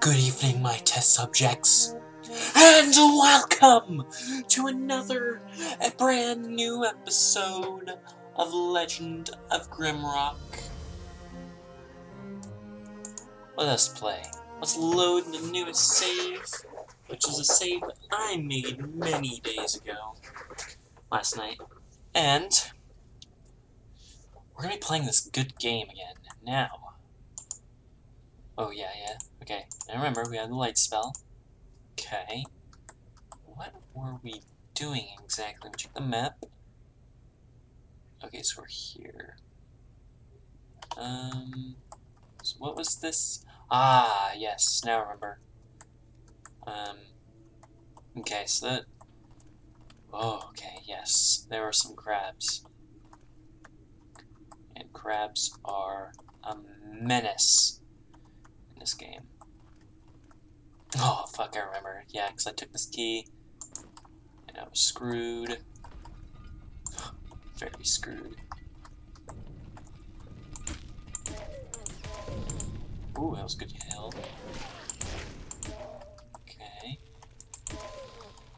Good evening, my test subjects, and welcome to another a brand new episode of Legend of Grimrock. Let us play. Let's load the newest save, which is a save I made many days ago, last night, and we're gonna be playing this good game again now. Oh, yeah, yeah. Okay. And remember, we have the light spell. Okay. What were we doing exactly? Check the map. Okay, so we're here. Um, so what was this? Ah, yes, now I remember. Um, okay, so that... Oh, okay, yes, there were some crabs. And crabs are a menace this game. Oh, fuck, I remember. Yeah, because I took this key, and I was screwed. Very screwed. Ooh, that was good hill. Okay.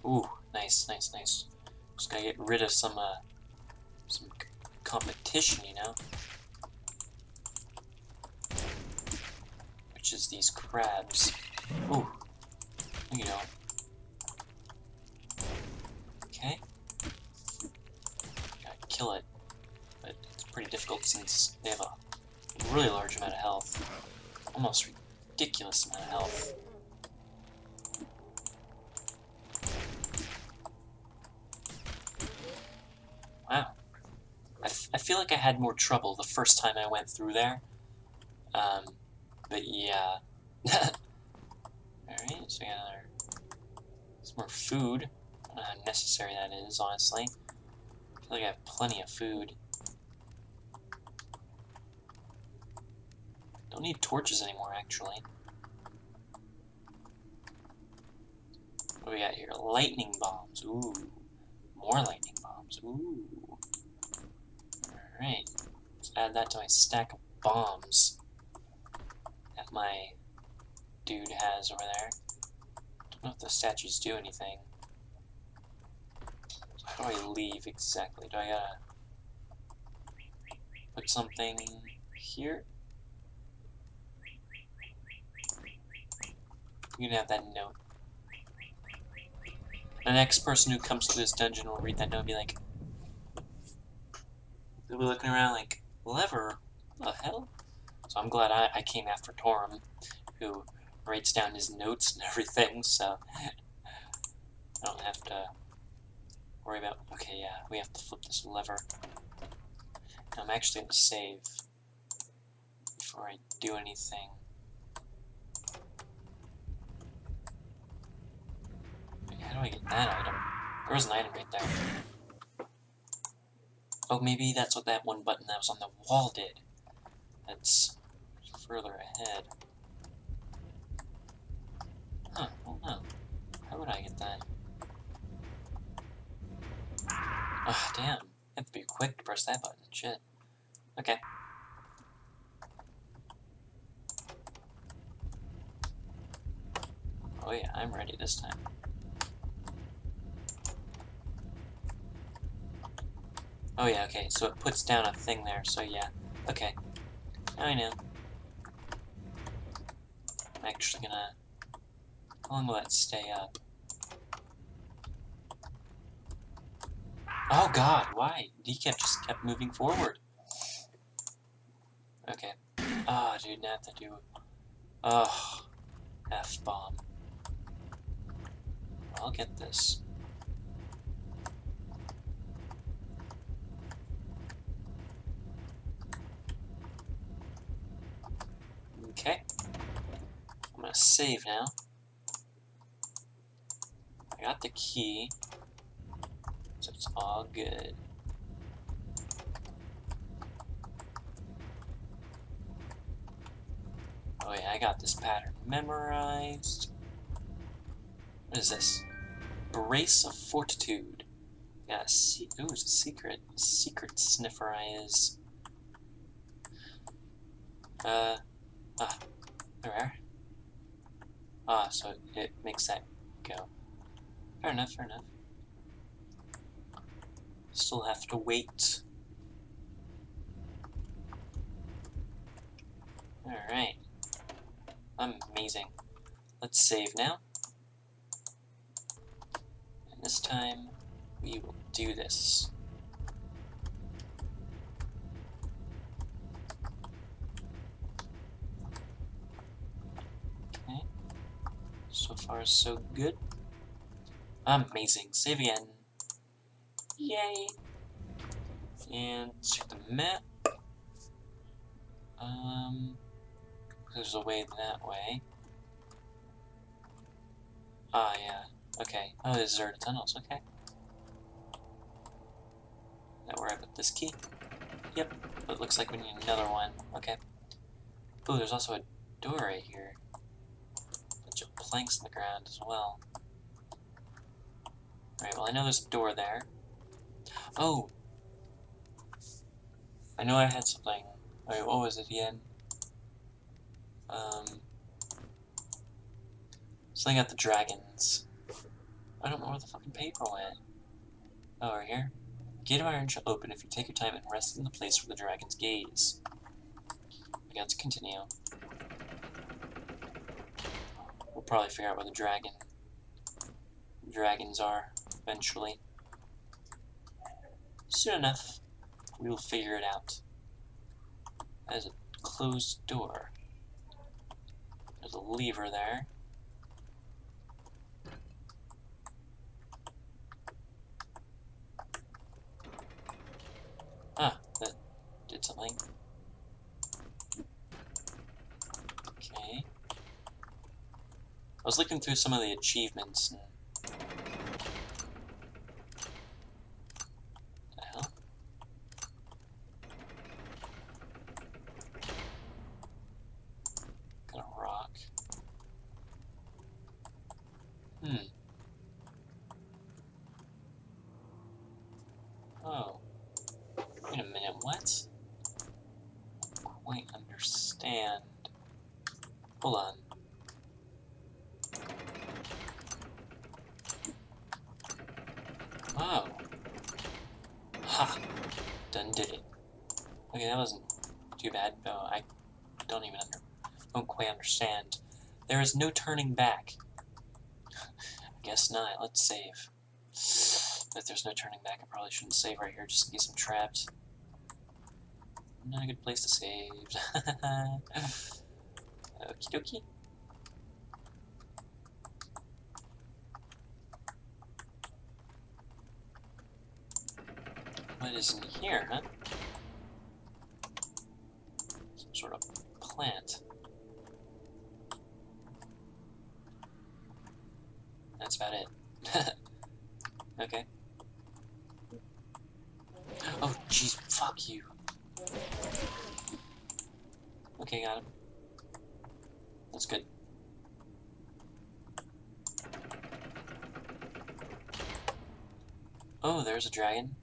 Ooh, nice, nice, nice. Just gotta get rid of some, uh, some competition, you know? Which is these crabs. Ooh. You know. Okay. Gotta kill it. But it's pretty difficult since they have a really large amount of health. Almost ridiculous amount of health. Wow. I, I feel like I had more trouble the first time I went through there. Um, but yeah. Alright, so we got another, some more food. I don't know how necessary that is, honestly. I feel like I have plenty of food. Don't need torches anymore, actually. What do we got here? Lightning bombs. Ooh. More lightning bombs. Ooh. Alright. Let's add that to my stack of bombs my dude has over there. Don't know if the statues do anything. So how do I leave exactly? Do I gotta put something here? You can have that note. The next person who comes to this dungeon will read that note and be like, they'll be looking around like, lever? What the hell? So I'm glad I, I came after Toorum, who writes down his notes and everything, so I don't have to worry about... Okay, yeah, we have to flip this lever. I'm actually going to save before I do anything. how do I get that item? There was an item right there. Oh, maybe that's what that one button that was on the wall did. That's further ahead. Huh, oh no. How would I get that? Ah, damn. I have to be quick to press that button. Shit. Okay. Oh yeah, I'm ready this time. Oh yeah, okay, so it puts down a thing there, so yeah. Okay. I know. I'm actually gonna... How long will that stay up? Oh god, why? He kept just kept moving forward. Okay. Ah, oh, dude, now I have to do... Oh, F-bomb. I'll get this. Okay. I'm gonna save now. I got the key, so it's all good. Oh yeah, I got this pattern memorized. What is this? Brace of Fortitude. Yeah, see ooh, it's a secret. Secret sniffer I is. Uh, ah, there Ah, so it makes that go. Fair enough, fair enough. Still have to wait. Alright. Amazing. Let's save now. And this time, we will do this. Far, so good. Amazing. Save again. Yay! And check the map. Um, there's a way that way. Ah, yeah. Okay. Oh, there's deserted tunnels. Okay. That where I put this key? Yep. But it looks like we need another one. Okay. Oh, there's also a door right here. Planks in the ground as well. Alright, well I know there's a door there. Oh! I know I had something. Wait, what was it again? Um... Something at the dragons. I don't know where the fucking paper went. Oh, right here. Gate of iron shall open if you take your time and rest in the place where the dragons gaze. I got to continue. We'll probably figure out where the dragon dragons are eventually. Soon enough, we will figure it out. There's a closed door. There's a lever there. Ah, that did something. Okay. I was looking through some of the achievements and the hell? Got a rock. Hmm. Oh. Wait a minute, what? Quite understand. Hold on. Oh. Ha! Done did it. Okay, that wasn't too bad. No, I don't even under, don't quite understand. There is no turning back. I guess not. Let's save. If there's no turning back, I probably shouldn't save right here just in case I'm trapped. Not a good place to save. Okie dokie. What is in here, huh? Some sort of plant. That's about it. okay. Oh, jeez, fuck you. Okay, got him. That's good. Oh, there's a dragon.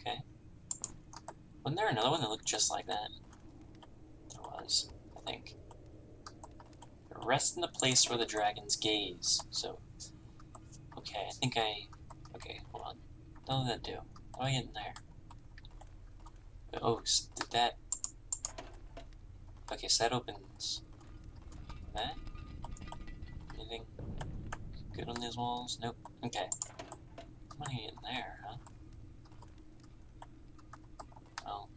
Okay. Wasn't there another one that looked just like that? There was, I think. Rest in the place where the dragons gaze. So, okay, I think I... Okay, hold on. What did that do? How do I get in there? Oh, did that... Okay, so that opens... That? Anything good on these walls? Nope. Okay. Do I in there, huh? Well,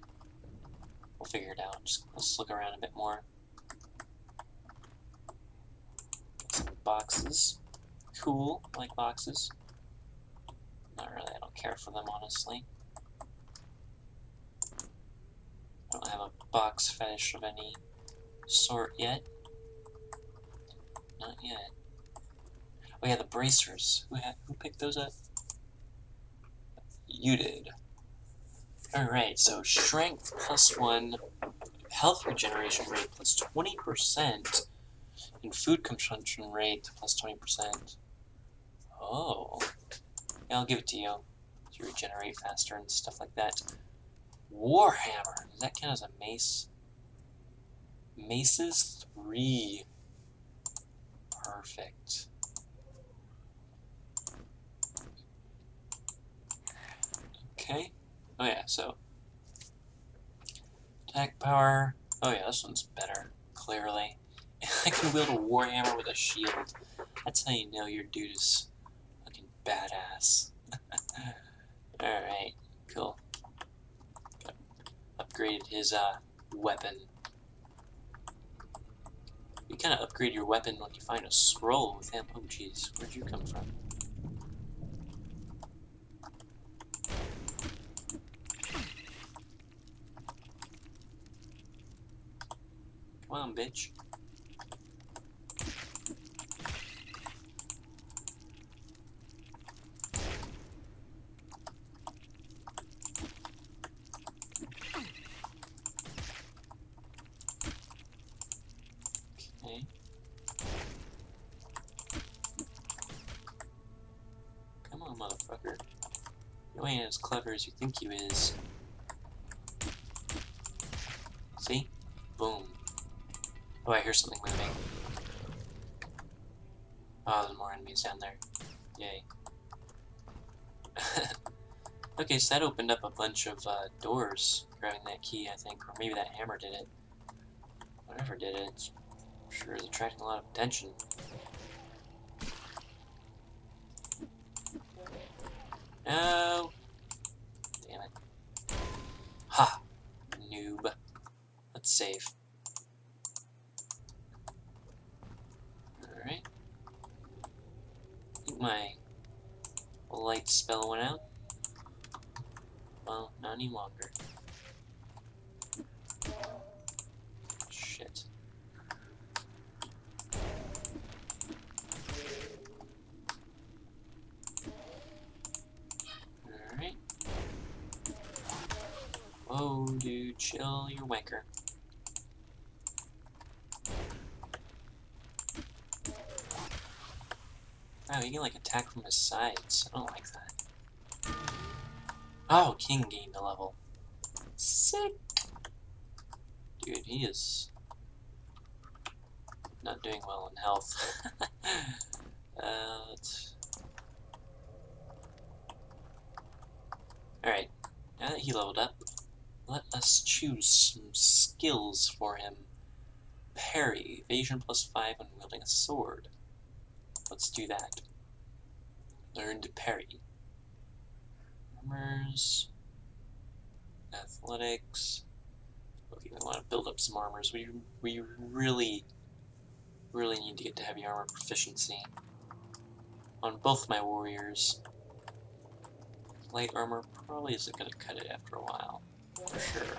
we'll figure it out. Just let's look around a bit more. Some boxes. Cool, like boxes. Not really, I don't care for them, honestly. I don't have a box fetish of any sort yet. Not yet. Oh yeah, the bracers. Who who picked those up? You did. Alright, so strength plus one, health regeneration rate plus 20%, and food consumption rate plus 20%. Oh. Yeah, I'll give it to you. To regenerate faster and stuff like that. Warhammer. Does that count as a mace? Maces? Three. Perfect. Okay. Oh yeah, so attack power. Oh yeah, this one's better, clearly. I can wield a warhammer with a shield. That's how you know your dude is fucking badass. Alright, cool. Upgraded his uh, weapon. You kind of upgrade your weapon when you find a scroll with him. Oh jeez, where'd you come from? Come on, bitch. Okay. Come on, motherfucker. You ain't as clever as you think you is. Oh, I hear something moving. Oh, there's more enemies down there. Yay. okay, so that opened up a bunch of uh, doors, grabbing that key, I think, or maybe that hammer did it. Whatever did it, I'm sure is attracting a lot of attention. No! Damn it. Ha! Noob. Let's save. Alright. I think my light spell went out. Well, not any longer. Shit. Alright. Whoa, dude, chill your wanker. Wow, he can like attack from his sides. I don't like that. Oh, King gained a level. Sick! Dude, he is not doing well in health. uh. Alright, now that he leveled up, let us choose some skills for him. Parry, evasion plus 5 when wielding a sword. Let's do that. Learn to parry. Armors. Athletics. Okay, we want to build up some armors. We, we really, really need to get to heavy armor proficiency. On both my warriors. Light armor probably isn't going to cut it after a while. For sure.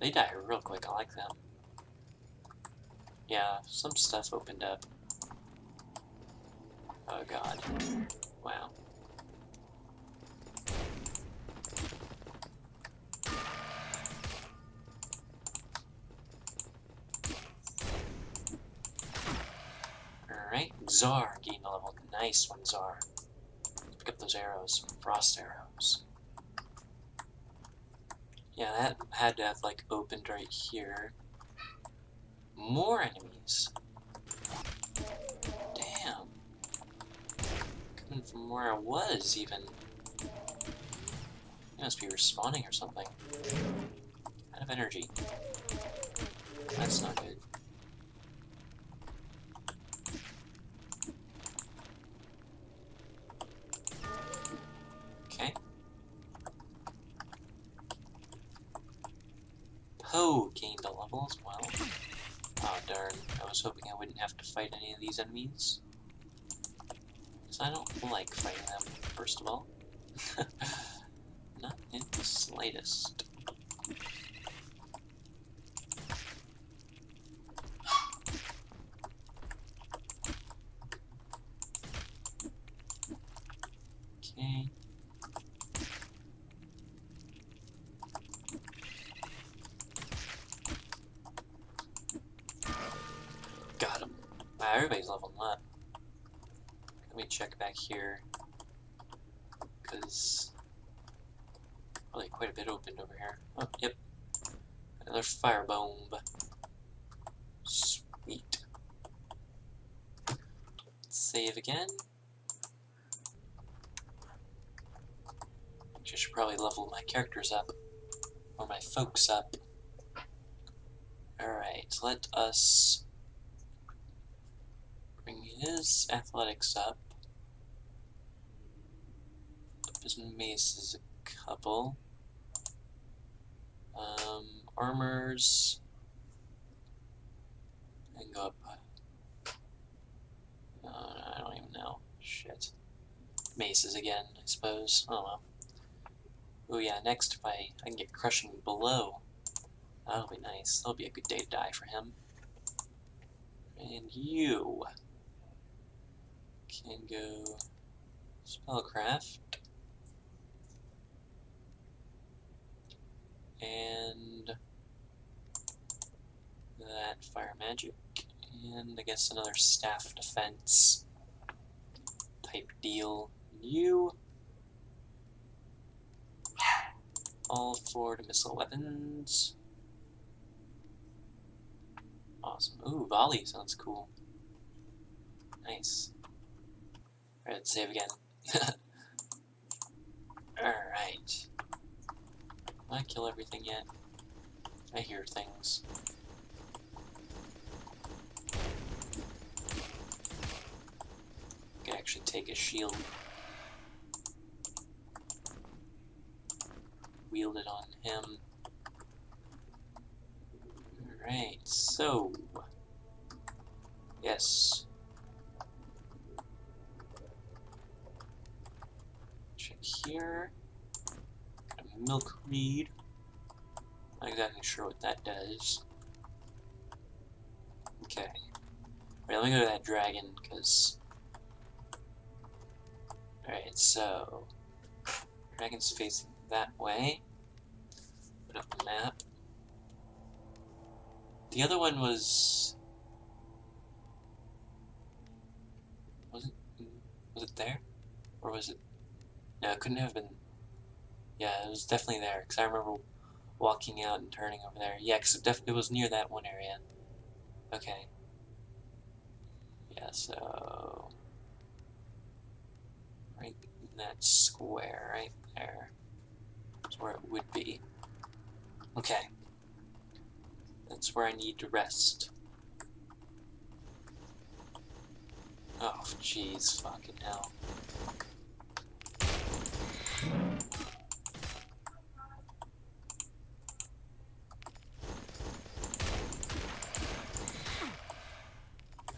They die real quick, I like them. Yeah, some stuff opened up. Oh god. Wow. Alright, Czar gained a level. Nice one, Czar. Pick up those arrows. Frost arrows. Yeah, that had to have, like, opened right here. More enemies. Damn. Coming from where I was, even. They must be respawning or something. Out of energy. That's not good. Wouldn't have to fight any of these enemies. Because I don't like fighting them, first of all. Not in the slightest. Okay. Got him. Wow, everybody's leveling up. Let me check back here. Because... Probably quite a bit opened over here. Oh, yep. Another fire bomb. Sweet. Save again. I should probably level my characters up. Or my folks up. Alright, let us bring his athletics up. His is a couple. Um, armors. And go up. Uh, I don't even know. Shit. Maces again, I suppose. Oh well. Oh yeah, next if I, I can get crushing blow. That'll be nice. That'll be a good day to die for him. And you can go spellcraft. And that fire magic. And I guess another staff defense type deal. You all the missile weapons. Awesome. Ooh, volley sounds cool. Nice. Alright, save again. Alright. Did I kill everything yet? I hear things. Actually take a shield. Wield it on him. Alright, so... Yes. Check here. Got a milk reed. Not exactly sure what that does. Okay. Alright, let me go to that dragon, because... Alright, so... Dragon's facing that way. Put up the map. The other one was... Was it... Was it there? Or was it... No, it couldn't have been... Yeah, it was definitely there, because I remember walking out and turning over there. Yeah, because it, it was near that one area. Okay. Yeah, so... Right in that square, right there. Is where it would be. Okay. That's where I need to rest. Oh, jeez, fucking hell.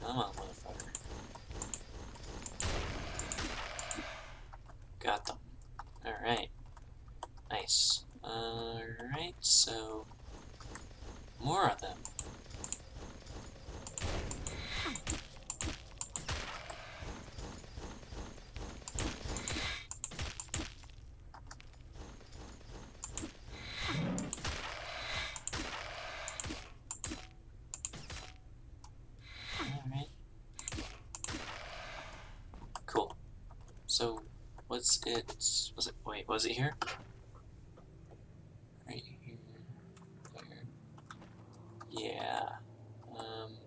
Come on, motherfucker. Got them. Alright. Nice. Alright, so... More of them. Alright. Cool. So, was it... Was it... Wait, was it here? Right here. There. Yeah. Um...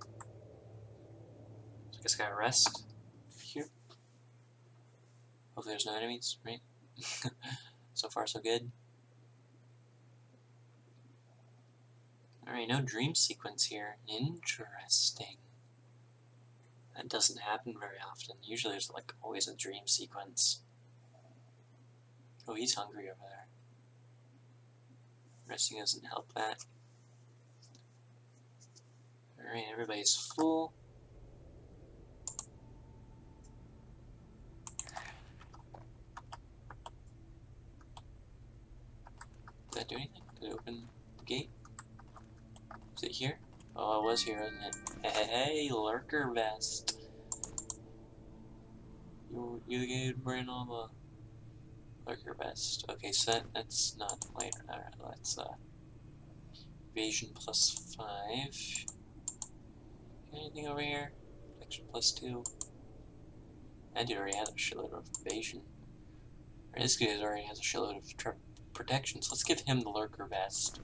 So I guess I gotta rest here. Hopefully there's no enemies, right? so far so good. Alright, no dream sequence here. Interesting. That doesn't happen very often. Usually there's like always a dream sequence. Oh, he's hungry over there. Resting doesn't help that. Alright, everybody's full. Did that do anything? Did it open the gate? Is it here? Oh, it was here, wasn't it? Hey, lurker vest. You you the guy who bring all the lurker vest. Okay, so that, that's not later. Alright, let's uh evasion plus five. Anything over here? Protection plus two. That dude already has a shitload of evasion. Or this guy already has a shitload of protection, so let's give him the lurker vest.